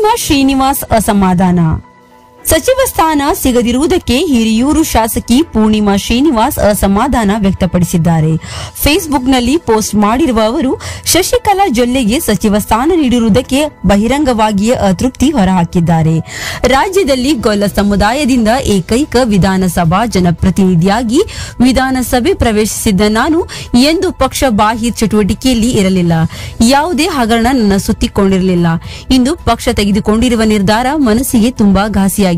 ಪೂರ್ಣಿಮಾ ಶ್ರೀನಿವಾಸ್ ಅಸಮಾಧಾನ ಸಚಿವ ಸ್ಥಾನ ಸಿಗದಿರುವುದಕ್ಕೆ ಹಿರಿಯೂರು ಶಾಸಕಿ ಪೂರ್ಣಿಮಾ ಶ್ರೀನಿವಾಸ್ ಅಸಮಾಧಾನ ವ್ಯಕ್ತಪಡಿಸಿದ್ದಾರೆ. ಫೇಸ್ಬುಕ್ನಲ್ಲಿ ಪೋಸ್ಟ್ ಮಾಡಿರುವ ಅವರು, ಶಶಿಕಲಾ ಜೊಲ್ಲೆಗೆ ಸಚಿವ ಸ್ಥಾನ ನೀಡಿರುವುದಕ್ಕೆ ಬಹಿರಂಗವಾಗಿಯೇ ಅತೃಪ್ತಿ ಹೊರಹಾಕಿದ್ದಾರೆ. ರಾಜ್ಯದಲ್ಲಿ ಗೊಲ್ಲ ಸಮುದಾಯದಿಂದ ಏಕೈಕ ವಿಧಾನಸಭಾ ಜನಪ್ರತಿನಿಧಿಯಾಗಿ ವಿಧಾನಸಭೆ ಪ್ರವೇಶಿಸಿದ್ದ ನಾನು ಎಂದು ಪಕ್ಷ ಬಾಹ್ಯ ಚಟುವಟಿಕೆಯಲ್ಲಿ ಇರಲಿಲ್ಲ. ಯಾವುದೇ ಹಗರಣ ನನ್ನ ಸುತ್ತಿಕೊಂಡಿರಲಿಲ್ಲ. ಇಂದು ಪಕ್ಷ ತೆಗೆದುಕೊಂಡಿರುವ ನಿರ್ಧಾರ ಮನಸ್ಸಿಗೆ ತುಂಬಾ ಘಾಸಿಯಾಗಿದೆ.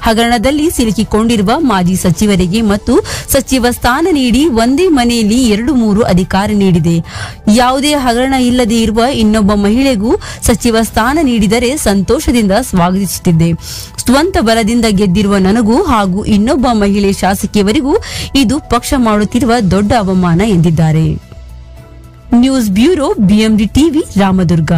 ಹಗರಣದಲ್ಲಿ ಸಿಲುಕಿಕೊಂಡಿರುವ ಮಾಜಿ ಸಚಿವರಿಗೆ ಮತ್ತು ಸಚಿವ ಸ್ಥಾನ ನೀಡಿ ಒಂದೇ ಮನೆಯಲ್ಲಿ ಎರಡು ಮೂರು ಅಧಿಕಾರ ನೀಡಿದೆ. ಯಾವುದೇ ಹಗರಣ ಇಲ್ಲದೆ ಇರುವ ಇನ್ನೊಬ್ಬ ಮಹಿಳೆಗೂ ಸಚಿವ ಸ್ಥಾನ ನೀಡಿದರೆ ಸಂತೋಷದಿಂದ ಸ್ವಾಗತಿಸುತ್ತಿದ್ದೆ. ಸ್ವಂತ ಬಲದಿಂದ ಗೆದ್ದಿರುವ ನನಗೂ ಹಾಗೂ ಇನ್ನೊಬ್ಬ ಮಹಿಳೆ ಶಾಸಕಿಯವರಿಗೂ ಇದು ಪಕ್ಷ ಮಾಡುತ್ತಿರುವ ದೊಡ್ಡ ಅವಮಾನ ಎಂದಿದ್ದಾರೆ. News bureau, BMD TV, Ramdurg.